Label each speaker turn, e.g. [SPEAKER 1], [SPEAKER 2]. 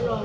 [SPEAKER 1] belong.